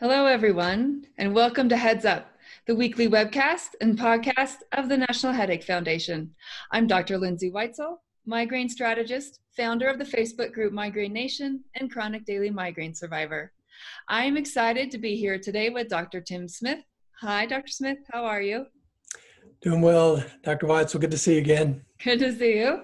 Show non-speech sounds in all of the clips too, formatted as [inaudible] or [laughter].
Hello, everyone, and welcome to Heads Up, the weekly webcast and podcast of the National Headache Foundation. I'm Dr. Lindsay Weitzel, migraine strategist, founder of the Facebook group Migraine Nation, and chronic daily migraine survivor. I'm excited to be here today with Dr. Tim Smith. Hi, Dr. Smith, how are you? Doing well, Dr. Weitzel. Good to see you again. Good to see you.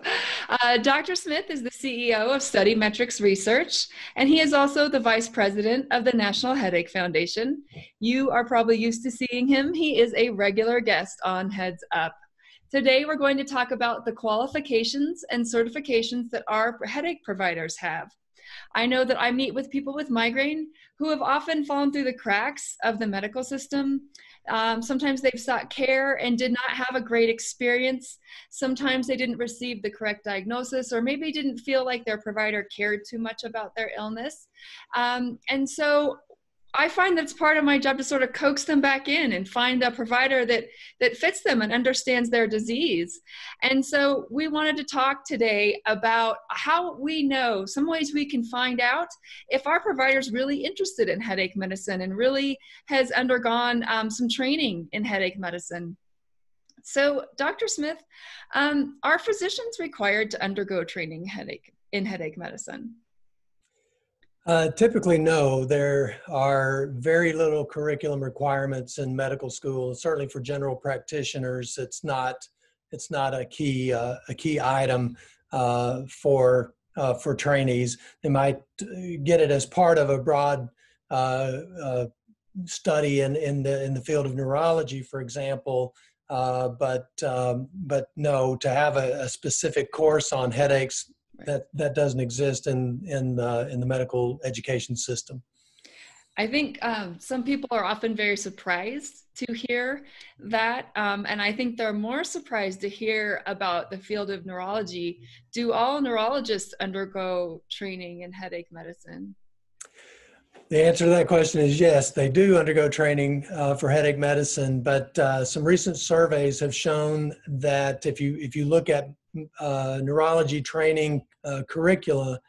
Uh, Dr. Smith is the CEO of StudyMetrix Research, and he is also the vice president of the National Headache Foundation. You are probably used to seeing him. He is a regular guest on Heads Up. Today, we're going to talk about the qualifications and certifications that our headache providers have. I know that I meet with people with migraine who have often fallen through the cracks of the medical system um, sometimes they've sought care and did not have a great experience. Sometimes they didn't receive the correct diagnosis, or maybe didn't feel like their provider cared too much about their illness. Um, and so I find that's part of my job to sort of coax them back in and find a provider that that fits them and understands their disease. And so we wanted to talk today about how we know some ways we can find out if our provider is really interested in headache medicine and really has undergone um, some training in headache medicine. So, Dr. Smith, um, are physicians required to undergo training headache in headache medicine? Uh, typically, no. There are very little curriculum requirements in medical school. Certainly for general practitioners, it's not it's not a key uh, a key item uh, for uh, for trainees. They might get it as part of a broad uh, uh, study in in the in the field of neurology, for example. but um, but no, to have a, a specific course on headaches that that doesn't exist in in uh, in the medical education system. I think um, some people are often very surprised to hear that, um, and I think they're more surprised to hear about the field of neurology. Do all neurologists undergo training in headache medicine? The answer to that question is yes, they do undergo training uh, for headache medicine, but uh, some recent surveys have shown that if you if you look at uh, neurology training uh, curricula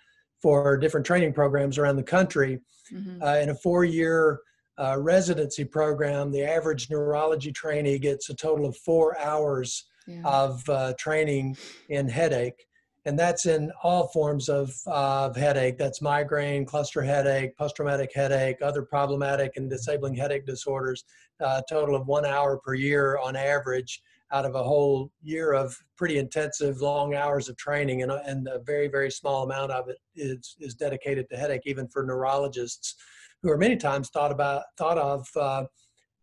for different training programs around the country. Mm-hmm. Uh, in a four year uh, residency program, the average neurology trainee gets a total of four hours yeah. of uh, training in headache. And that's in all forms of, of headache. That's migraine, cluster headache, post traumatic headache, other problematic and disabling headache disorders. Uh, total of one hour per year on average out of a whole year of pretty intensive long hours of training and, and a very very small amount of it is, is dedicated to headache even for neurologists who are many times thought about thought of uh,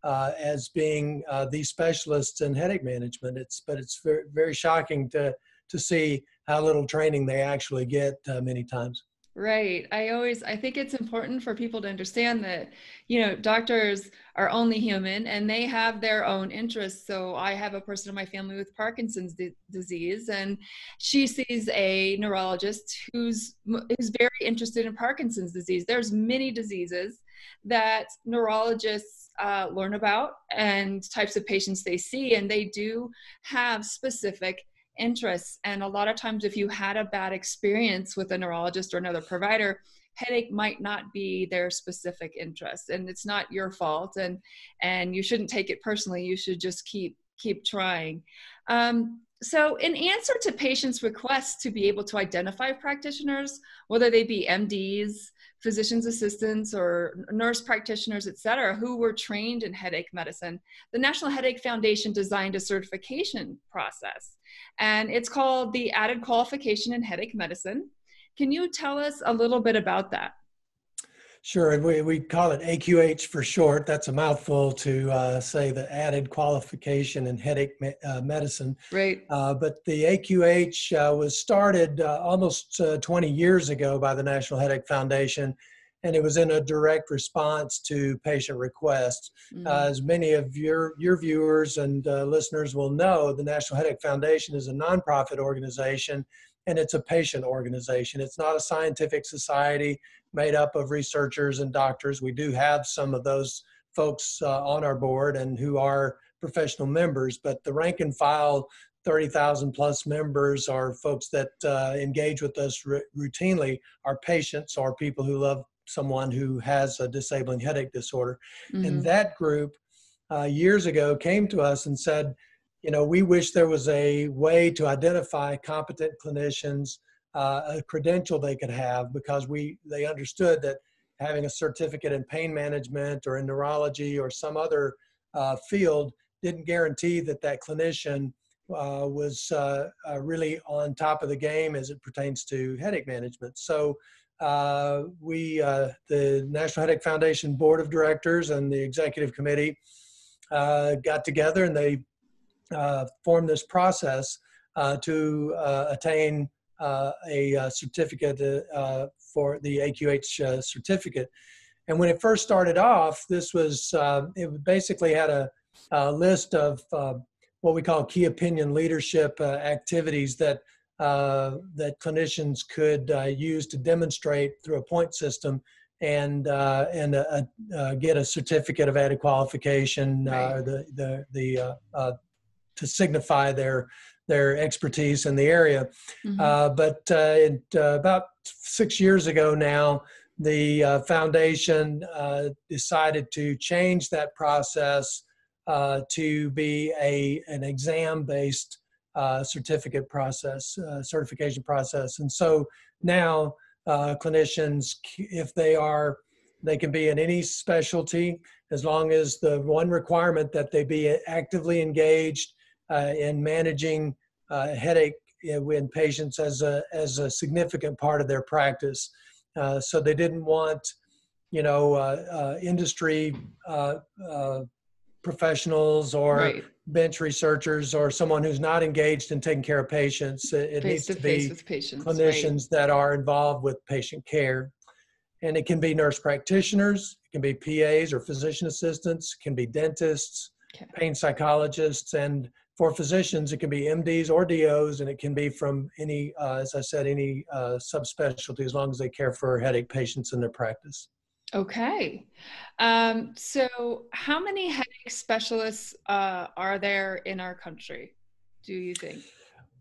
uh, as being uh, the specialists in headache management it's but it's very, very shocking to to see how little training they actually get uh, many times Right. I always I think it's important for people to understand that you know doctors are only human and they have their own interests. So I have a person in my family with Parkinson's d- disease and she sees a neurologist who's who's very interested in Parkinson's disease. There's many diseases that neurologists uh, learn about and types of patients they see and they do have specific interests. And a lot of times, if you had a bad experience with a neurologist or another provider, headache might not be their specific interest and it's not your fault and and you shouldn't take it personally you should just keep keep trying um, so in answer to patients requests to be able to identify practitioners whether they be mds physician's assistants or nurse practitioners et cetera who were trained in headache medicine the national headache foundation designed a certification process and it's called the Added Qualification in Headache Medicine. Can you tell us a little bit about that? Sure, we, we call it AQH for short. That's a mouthful to uh, say the added qualification in headache me- uh, medicine. Right. Uh, but the AQH uh, was started uh, almost uh, 20 years ago by the National Headache Foundation and it was in a direct response to patient requests. Mm-hmm. Uh, as many of your your viewers and uh, listeners will know, the National Headache Foundation is a nonprofit organization, and it's a patient organization. It's not a scientific society made up of researchers and doctors. We do have some of those folks uh, on our board and who are professional members, but the rank and file 30,000 plus members are folks that uh, engage with us r- routinely, are patients, are people who love someone who has a disabling headache disorder. Mhm. And that group uh, years ago came to us and said, you know, we wish there was a way to identify competent clinicians, uh, a credential they could have, because we they understood that having a certificate in pain management or in neurology or some other uh, field didn't guarantee that that clinician uh, was uh, uh, really on top of the game as it pertains to headache management. So uh, we, uh, the National Headache Foundation Board of Directors and the Executive Committee uh, got together and they uh, formed this process to attain a certificate for the AQH certificate. And when it first started off, this was, it basically had a, a list of what we call key opinion leadership uh, activities that uh, that clinicians could uh, use to demonstrate through a point system and uh, and uh, uh, get a certificate of added qualification, uh, Right. the the the uh, uh, to signify their their expertise in the area. Mhm. Uh, but uh, it, uh, about six years ago now, the uh, foundation uh, decided to change that process uh, to be a an exam based uh, certificate process, uh, certification process, and so now uh, clinicians, if they are, they can be in any specialty as long as the one requirement that they be actively engaged uh, in managing uh, headache in patients as a as a significant part of their practice. Uh, so they didn't want, you know, industry professionals or right. Bench researchers or someone who's not engaged in taking care of patients. It, it needs to be with patients. right. clinicians that are involved with patient care. And it can be nurse practitioners, it can be PAs or physician assistants, it can be dentists, Okay. pain psychologists, and for physicians, it can be MDs or DOs, and it can be from any, uh, as I said, any uh, subspecialty as long as they care for headache patients in their practice. Okay. Um, so, how many headache specialists uh, are there in our country? Do you think?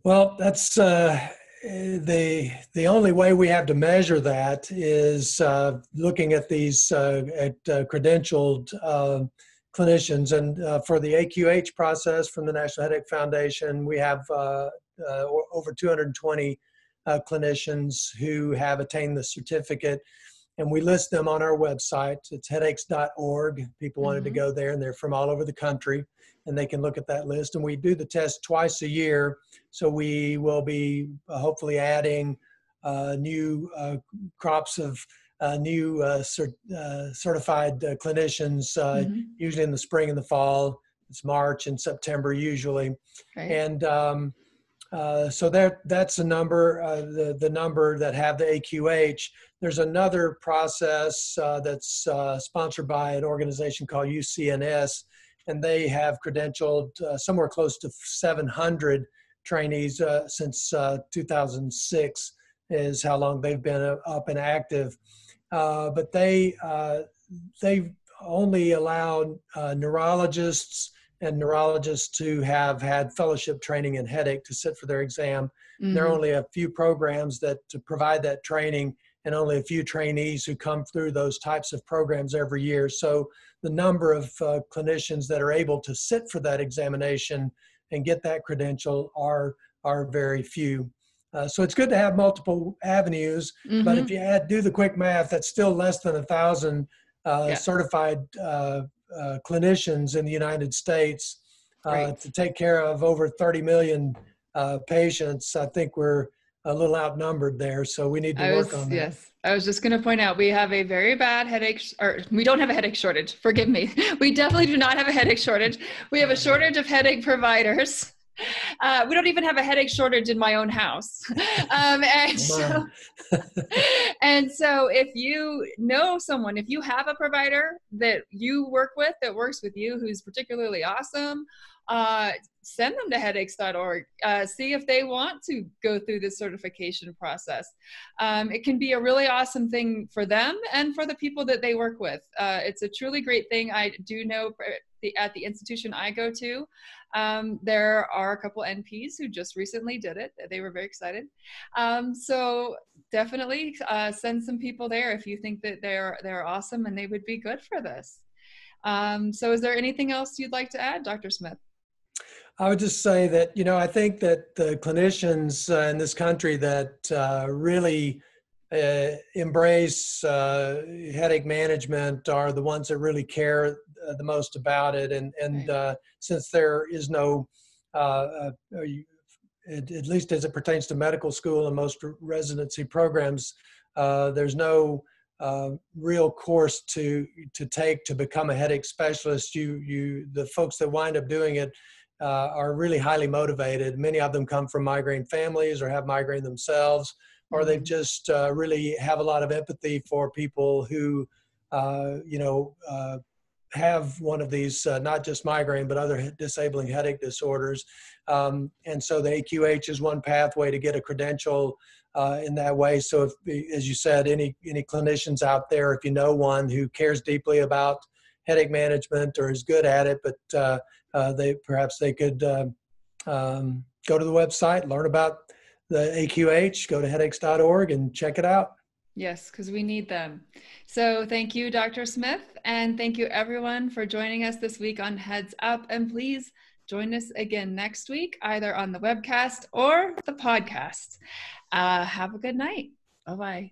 Well, that's uh, the the only way we have to measure that is uh, looking at these uh, at uh, credentialed uh, clinicians, and uh, for the AQH process from the National Headache Foundation, we have over 220 uh, clinicians who have attained the certificate. And we list them on our website. It's headaches.org. People wanted to Mhm. go there, and they're from all over the country, and they can look at that list. And we do the test twice a year so we will be uh, hopefully adding uh, new uh, crops of uh, new uh, cert, uh, certified uh, clinicians, uh, Mhm. usually in the spring and the fall. It's March and September usually, Right. and um, uh, so that that's a number, uh, the the number that have the AQH. There's another process uh, that's uh, sponsored by an organization called UCNS, and they have credentialed uh, somewhere close to 700 trainees since uh, 2006 is how long they've been up and active. But they they only allow neurologists and neurologists who have had fellowship training in headache to sit for their exam. There are Mhm. only a few programs that to provide that training and only a few trainees who come through those types of programs every year. So the number of uh, clinicians that are able to sit for that examination and get that credential are are very few. Uh, so it's good to have multiple avenues, but Mhm. if you add do the quick math, that's still less than a thousand uh, Yeah. certified uh, clinicians in the United States uh, Right. to take care of over 30 million uh, patients. I think we're a little outnumbered there, so we need to I work was on that. yes. I was just going to point out we have a very bad headache, or we don't have a headache shortage. Forgive me. [laughs] We definitely do not have a headache shortage. We have a shortage of headache providers. Uh, we don't even have a headache shortage in my own house. [laughs] Um, and so, [laughs] and so, if you know someone, if you have a provider that you work with that works with you who's particularly awesome, uh, send them to headaches.org. Uh, see if they want to go through the certification process. Um, it can be a really awesome thing for them and for the people that they work with. Uh, it's a truly great thing. I do know for the, at the institution I go to, Um, there are a couple NPs who just recently did it. They were very excited. Um, so definitely uh, send some people there if you think that they're they're awesome and they would be good for this. Um, so is there anything else you'd like to add, Dr. Smith? I would just say that, you know, I think that the clinicians uh, in this country that uh, really uh, embrace uh, headache management are the ones that really care uh, the most about it. And, and uh, since there is no, at, at, least as it pertains to medical school and most residency programs, there's no uh, real course to to take to become a headache specialist. You you the folks that wind up doing it uh, are really highly motivated. Many of them come from migraine families or have migraine themselves, or they mm-hmm. just uh, really have a lot of empathy for people who uh, you know uh, have one of these not just migraine but other disabling headache disorders. Um, and so the AQH is one pathway to get a credential uh, in that way. So, if, as you said, any any clinicians out there, if you know one who cares deeply about headache management or is good at it, but uh, uh, they perhaps they could um, um go to the website, learn about the AQH, go to headaches.org and check it out. Yes, because we need them. So thank you, Dr. Smith, and thank you everyone for joining us this week on Heads Up. And please join us again next week, either on the webcast or the podcast. Uh, have a good night. Bye bye.